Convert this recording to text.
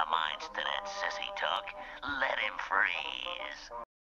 our minds to that sissy talk. Let him freeze.